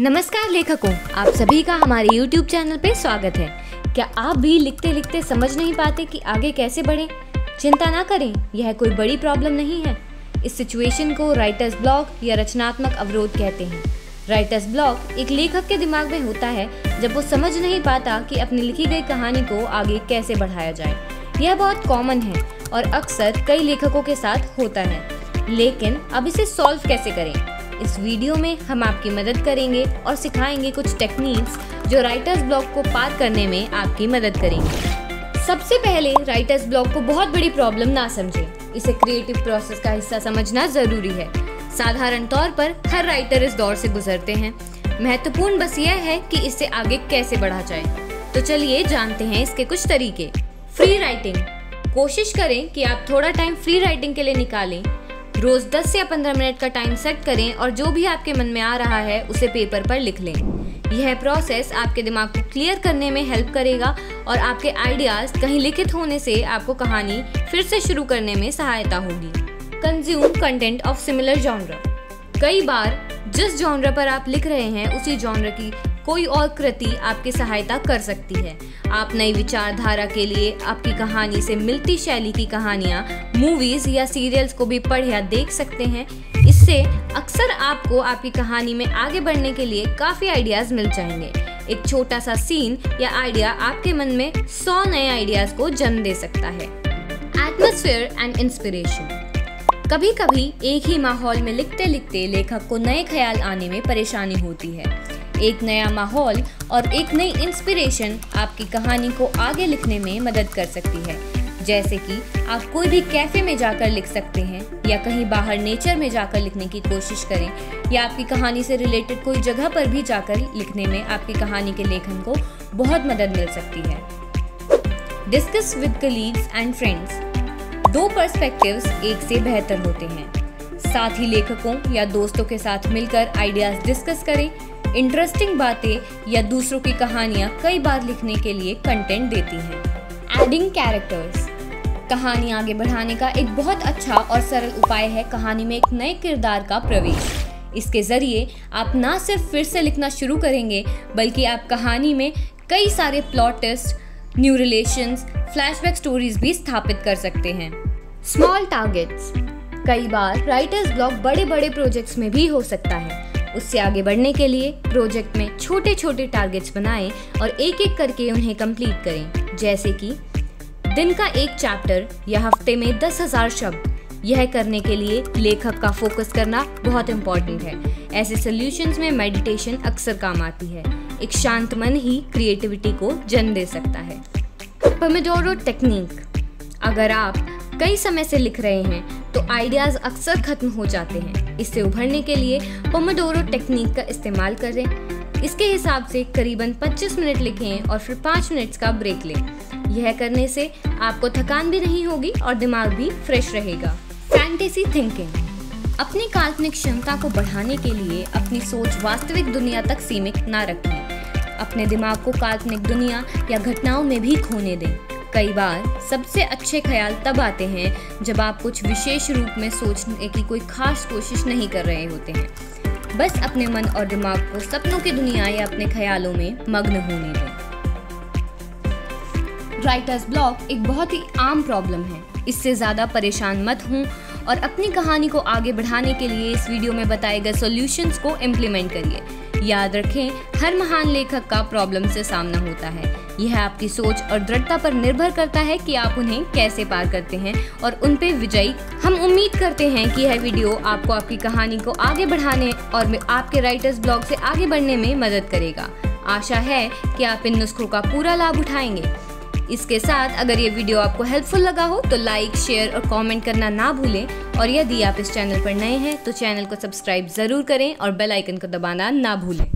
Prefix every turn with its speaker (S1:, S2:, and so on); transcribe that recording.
S1: नमस्कार लेखकों, आप सभी का हमारे YouTube चैनल पे स्वागत है। क्या आप भी लिखते लिखते समझ नहीं पाते कि आगे कैसे बढ़ें? चिंता ना करें, यह कोई बड़ी प्रॉब्लम नहीं है। इस सिचुएशन को राइटर्स ब्लॉक या रचनात्मक अवरोध कहते हैं। राइटर्स ब्लॉक एक लेखक के दिमाग में होता है, जब वो समझ नहीं पाता कि अपनी लिखी गई कहानी को आगे कैसे बढ़ाया जाए। यह बहुत कॉमन है और अक्सर कई लेखकों के साथ होता है। लेकिन अब इसे सॉल्व कैसे करें? इस वीडियो में हम आपकी मदद करेंगे और सिखाएँगे कुछ टेक्निक्स जो राइटर्स ब्लॉक को पार करने में आपकी मदद करेंगे। सबसे पहले राइटर्स ब्लॉक को बहुत बड़ी प्रॉब्लम ना समझें। इसे क्रिएटिव प्रोसेस का हिस्सा समझना ज़रूरी है। साधारण तौर पर हर राइटर इस दौर से गुजरते हैं। महत्वपूर्ण बस यह है कि इसे आगे कैसे बढ़ा जाए। तो चलिए जानते हैं इसके कुछ तरीके। फ्री राइटिंग कोशिश करें कि आप थोड़ा टाइम फ्री राइटिंग के लिए निकालें। रोज 10 से 15 मिनट का टाइम सेट करें और जो भी आपके मन में आ रहा है, उसे पेपर पर लिख लें। यह प्रोसेस आपके दिमाग को क्लियर करने में हेल्प करेगा और आपके आइडियाज़ कहीं लिखित होने से आपको कहानी फिर से शुरू करने में सहायता होगी। Consume content of similar genre कई बार जिस जॉनर पर आप लिख रहे हैं, उसी जॉनर की कोई और कृति आपकी सहायता कर सकती है। आप नई विचारधारा के लिए आपकी कहानी से मिलती शैली की कहानियाँ मूवीज़ या सीरियल्स को भी पढ़ या देख सकते हैं। इससे अक्सर आपको आपकी कहानी में आगे बढ़ने के लिए काफ़ी आइडियाज़ मिल जाएँगे। एक छोटा सा सीन या आइडिया आपके मन में सौ नए आइडियाज़ को जन्म दे सकता है। एटमोसफेयर एंड इंस्पिरेशन कभी कभी एक ही माहौल में लिखते लिखते लेखक को नए ख्याल आने में परेशानी होती है। एक नया माहौल और एक नई इंस्पिरेशन आपकी कहानी को आगे लिखने में मदद कर सकती है। जैसे कि आप कोई भी कैफ़े में जाकर लिख सकते हैं या कहीं बाहर नेचर में जाकर लिखने की कोशिश करें या आपकी कहानी से रिलेटेड कोई जगह पर भी जाकर लिखने में आपकी कहानी के लेखन को बहुत मदद मिल सकती है। Discuss with colleagues and friends दो पर्सपेक्टिव्स एक से बेहतर होते हैं। साथ ही लेखकों या दोस्तों के साथ मिलकर आइडियाज़ डिस्कस करें इंटरेस्टिंग बातें या दूसरों की कहानियाँ कई बार लिखने के लिए कंटेंट देती हैं। एडिंग कैरेक्टर्स कहानी आगे बढ़ाने का एक बहुत अच्छा और सरल उपाय है कहानी में एक नए किरदार का प्रवेश। इसके ज़रिए आप ना सिर्फ़ फिर से लिखना शुरू करेंगे, बल्कि आप कहानी में कई सारे plot twist new relations flashback stories भी स्थापित कर सकते हैं। स्मॉल टारगेट्स कई बार राइटर्स ब्लॉक बड़े बड़े प्रोजेक्ट्स में भी हो सकता है। उससे आगे बढ़ने के लिए प्रोजेक्ट में छोटे छोटे टारगेट्स बनाएँ और एक एक करके उन्हें कंप्लीट करें। जैसे कि, दिन का एक चैप्टर या हफ़्ते में दस हज़ार शब्द। यह करने के लिए लेखक का फोकस करना बहुत इम्पोर्टेंट है। ऐसे सोल्यूशंस में मेडिटेशन अक्सर काम आती है। एक शांत मन ही क्रिएटिविटी को जन्म दे सकता है। पमेडोरो टेक्निक अगर आप कई समय से लिख रहे हैं तो आइडियाज़ अक्सर खत्म हो जाते हैं। इससे उभरने के लिए पोमोडोरो टेक्निक का इस्तेमाल करें। इसके हिसाब से करीबन 25 मिनट लिखें और फिर 5 मिनट्स का ब्रेक लें। यह करने से आपको थकान भी नहीं होगी और दिमाग भी फ्रेश रहेगा। फैंटेसी थिंकिंग अपनी काल्पनिक क्षमता को बढ़ाने के लिए अपनी सोच वास्तविक दुनिया तक सीमित ना रखें। अपने दिमाग को काल्पनिक दुनिया या घटनाओं में भी खोने दें। कई बार सबसे अच्छे ख्याल तब आते हैं जब आप कुछ विशेष रूप में सोचने की कोई खास कोशिश नहीं कर रहे होते हैं। बस अपने मन और दिमाग को सपनों की दुनिया या अपने ख्यालों में मग्न होने दें। राइटर्स ब्लॉक एक बहुत ही आम प्रॉब्लम है। इससे ज़्यादा परेशान मत हूँ और अपनी कहानी को आगे बढ़ाने के लिए इस वीडियो में बताए गए सॉल्यूशंस को इम्प्लीमेंट करिए। याद रखें, हर महान लेखक का प्रॉब्लम से सामना होता है। यह आपकी सोच और दृढ़ता पर निर्भर करता है कि आप उन्हें कैसे पार करते हैं और उन पे विजयी। हम उम्मीद करते हैं कि यह वीडियो आपको आपकी कहानी को आगे बढ़ाने और आपके राइटर्स ब्लॉग से आगे बढ़ने में मदद करेगा। आशा है कि आप इन नुस्खों का पूरा लाभ उठाएँगे। इसके साथ अगर ये वीडियो आपको हेल्पफुल लगा हो तो लाइक शेयर और कमेंट करना ना भूलें। और यदि आप इस चैनल पर नए हैं तो चैनल को सब्सक्राइब ज़रूर करें और बेल आइकन को दबाना ना भूलें।